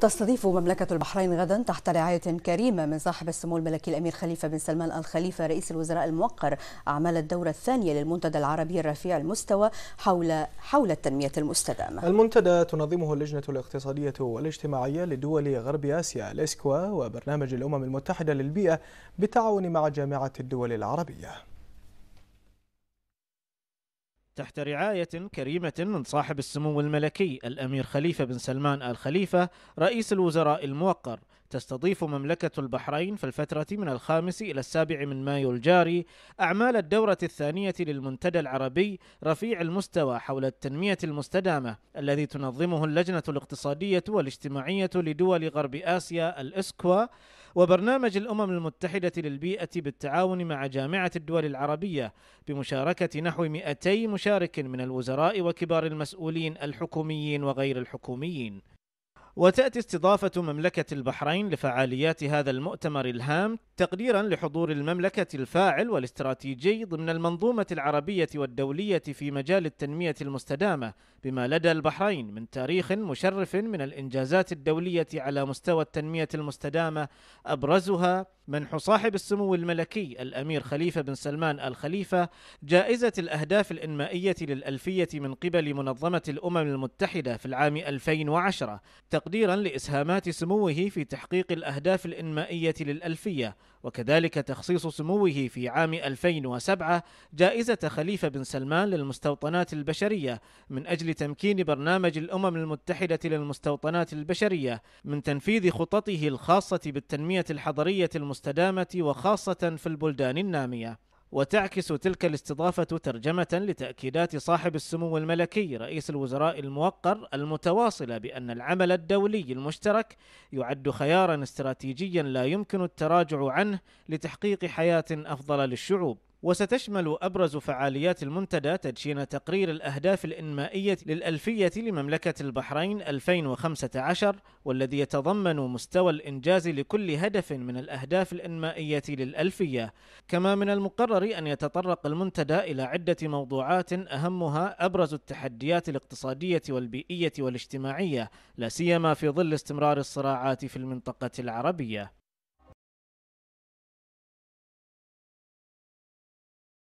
تستضيف مملكة البحرين غدا تحت رعاية كريمة من صاحب السمو الملكي الأمير خليفة بن سلمان الخليفة رئيس الوزراء الموقر أعمال الدورة الثانية للمنتدى العربي الرفيع المستوى حول حول التنمية المستدامة. المنتدى تنظمه اللجنة الاقتصادية والاجتماعية لدول غرب آسيا الإسكوا وبرنامج الأمم المتحدة للبيئة بالتعاون مع جامعة الدول العربية. تحت رعاية كريمة من صاحب السمو الملكي الأمير خليفة بن سلمان آل خليفة رئيس الوزراء الموقر. تستضيف مملكة البحرين في الفترة من الخامس إلى السابع من مايو الجاري أعمال الدورة الثانية للمنتدى العربي رفيع المستوى حول التنمية المستدامة الذي تنظمه اللجنة الاقتصادية والاجتماعية لدول غرب آسيا الإسكوا. وبرنامج الأمم المتحدة للبيئة بالتعاون مع جامعة الدول العربية بمشاركة نحو 200 مشارك من الوزراء وكبار المسؤولين الحكوميين وغير الحكوميين. وتأتي استضافة مملكة البحرين لفعاليات هذا المؤتمر الهام تقديرا لحضور المملكة الفاعل والاستراتيجي ضمن المنظومة العربية والدولية في مجال التنمية المستدامة بما لدى البحرين من تاريخ مشرف من الإنجازات الدولية على مستوى التنمية المستدامة. أبرزها منح صاحب السمو الملكي الأمير خليفة بن سلمان الخليفة جائزة الأهداف الإنمائية للألفية من قبل منظمة الأمم المتحدة في العام 2010 تقديرا لإسهامات سموه في تحقيق الأهداف الإنمائية للألفية وكذلك تخصيص سموه في عام 2007 جائزة خليفة بن سلمان للمستوطنات البشرية من أجل تمكين برنامج الأمم المتحدة للمستوطنات البشرية من تنفيذ خططه الخاصة بالتنمية الحضرية المستدامة وخاصة في البلدان النامية. وتعكس تلك الاستضافة ترجمة لتأكيدات صاحب السمو الملكي رئيس الوزراء الموقر المتواصلة بأن العمل الدولي المشترك يعد خيارا استراتيجيا لا يمكن التراجع عنه لتحقيق حياة أفضل للشعوب. وستشمل أبرز فعاليات المنتدى تدشين تقرير الأهداف الإنمائية للألفية لمملكة البحرين 2015 والذي يتضمن مستوى الإنجاز لكل هدف من الأهداف الإنمائية للألفية. كما من المقرر أن يتطرق المنتدى إلى عدة موضوعات أهمها أبرز التحديات الاقتصادية والبيئية والاجتماعية لا سيما في ظل استمرار الصراعات في المنطقة العربية.